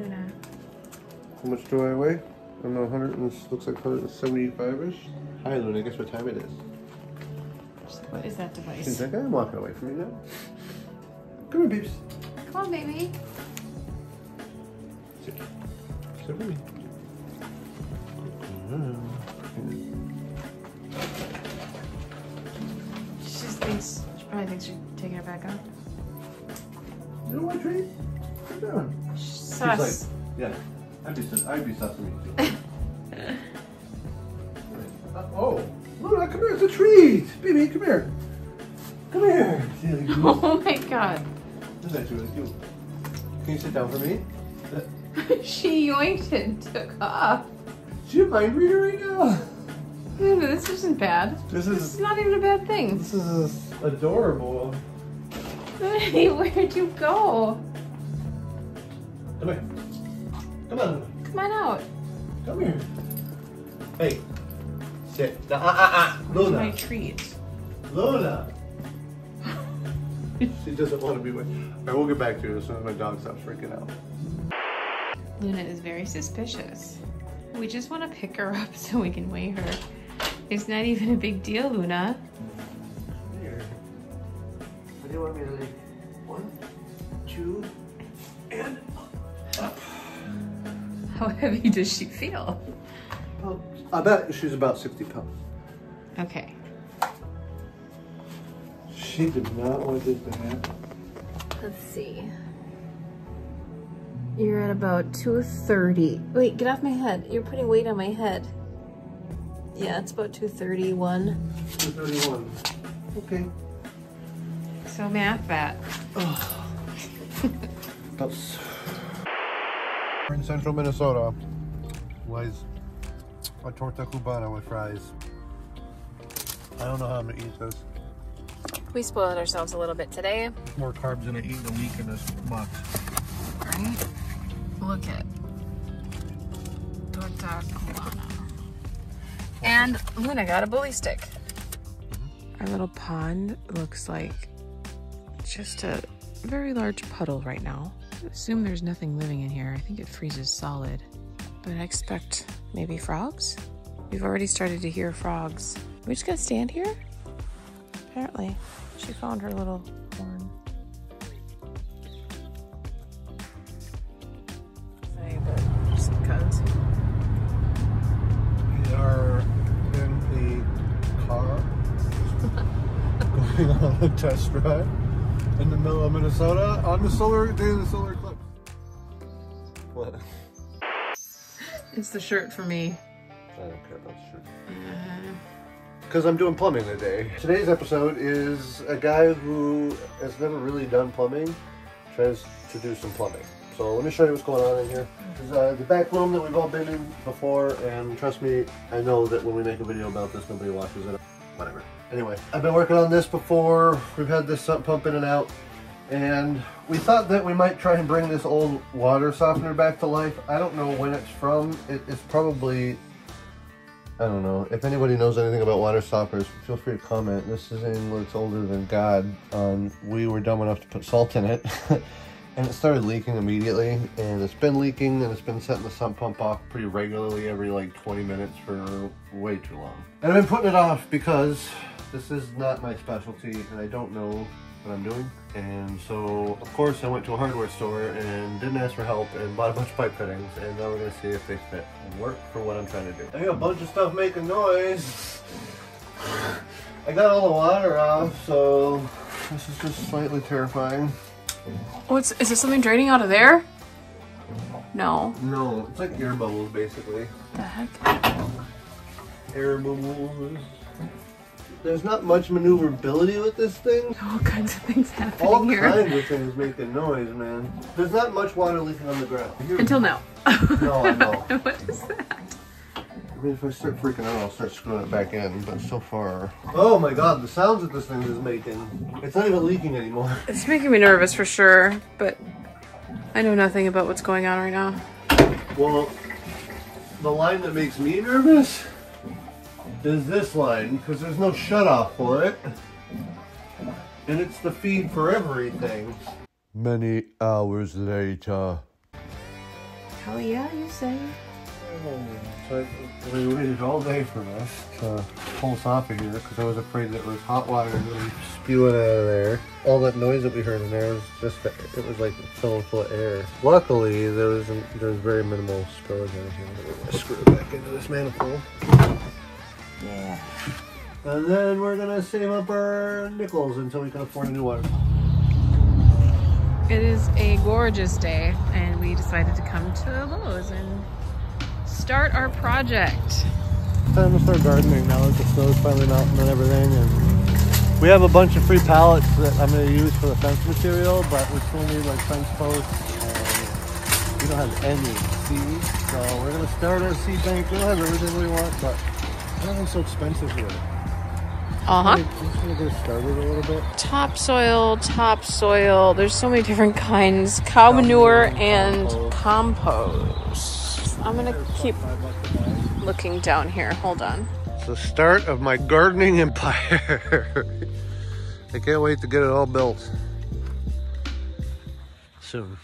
Luna. How much do I weigh? I don't know, 100 and looks like 175-ish. Hi, Luna. Guess what time it is? What is that She's device? like, I'm walking away from you now. Come on, babes. Come on, baby. Sit. Sit with me. She just thinks, she probably thinks you're taking it back on. You know what, Tree? What you doing? Sus. yeah, I'd be sus. I'd be sus for me too. Uh, oh, Luna, come here. It's a treat. Baby, come here. Come here. Oh my god. This is actually really cute. Can you sit down for me? she yoinked and took off. She a mind reader right now. Luna, this isn't bad. This This is is not even a bad thing. this is adorable. Luna, where'd you go? Come here. Come on. Come on out. Come here. Hey. Sit. Ah ah ah. My Luna. treat. Luna. she doesn't want to be with. All right, we'll get back to you as soon as my dog stops freaking out. Luna is very suspicious. We just want to pick her up so we can weigh her. It's not even a big deal, Luna. Here. What do you want me to like? One, two, How heavy does she feel? Well, I bet she's about 60 pounds. Okay. She did not want this to happen. Let's see. You're at about 230. Wait, get off my head. You're putting weight on my head. Yeah, it's about 231. 231. Okay. So math that. That's. We're in central Minnesota. Was a torta cubana with fries. I don't know how I'm gonna eat this. We spoiled ourselves a little bit today. More carbs than I eat in a week in this box. Right? Look at torta cubana. And Luna got a bully stick. Our little pond looks like just a very large puddle right now. I assume there's nothing living in here. I think it freezes solid. But I expect maybe frogs? We've already started to hear frogs. we just gonna stand here? Apparently. She found her little horn. Say, but just because. We are in a car going on a test drive in the middle of Minnesota on the solar day of the solar eclipse. What? It's the shirt for me. I don't care about the shirt. Because I'm doing plumbing today. Today's episode is a guy who has never really done plumbing, tries to do some plumbing. So let me show you what's going on in here. This is uh, the back room that we've all been in before, and trust me, I know that when we make a video about this, nobody watches it. Whatever. Anyway, I've been working on this before. We've had this pump in and out, and we thought that we might try and bring this old water softener back to life. I don't know when it's from. It, it's probably I don't know. If anybody knows anything about water softeners, feel free to comment. This is in it's older than God. Um, we were dumb enough to put salt in it, and it started leaking immediately. And it's been leaking, and it's been setting the sump pump off pretty regularly every like 20 minutes for way too long. And I've been putting it off because this is not my specialty, and I don't know what I'm doing. And so, of course, I went to a hardware store and didn't ask for help and bought a bunch of pipe fittings. And now we're gonna see if they fit and work for what I'm trying to do. I got a bunch of stuff making noise. I got all the water off, so this is just slightly terrifying. Oh, What's is there something draining out of there? No. No, it's like air bubbles basically. The heck? Air bubbles. There's not much maneuverability with this thing. All kinds of things happening All here. kinds of things make making noise, man. There's not much water leaking on the ground. Until now. No, I know. what is that? I mean, if I start freaking out, I'll start screwing it back in, but so far... Oh my god, the sounds that this thing is making. It's not even leaking anymore. It's making me nervous for sure, but I know nothing about what's going on right now. Well, the line that makes me nervous is this line, because there's no shut-off for it. And it's the feed for everything. Many hours later. Hell yeah, you say. So we waited all day for this to pull us off of here because I was afraid that it was hot water really spewing out of there. All that noise that we heard in there was just it was like filling full of air. Luckily, there was there was very minimal spillage in here. We're gonna screw it back into this manifold. Yeah. And then we're gonna save up our nickels until we can afford a new one. It is a gorgeous day, and we decided to come to Lowe's and start our project. Time to start gardening now that the snow's finally melting and everything. And we have a bunch of free pallets that I'm going to use for the fence material, but we still need like fence posts. And we don't have any seed, so we're going to start our seed bank. We don't have everything we want, but everything's so expensive here. Uh-huh. Just gonna get started a little bit. Topsoil, topsoil. There's so many different kinds. Cow manure and compost. I'm gonna keep looking down here. Hold on. It's the start of my gardening empire. I can't wait to get it all built soon.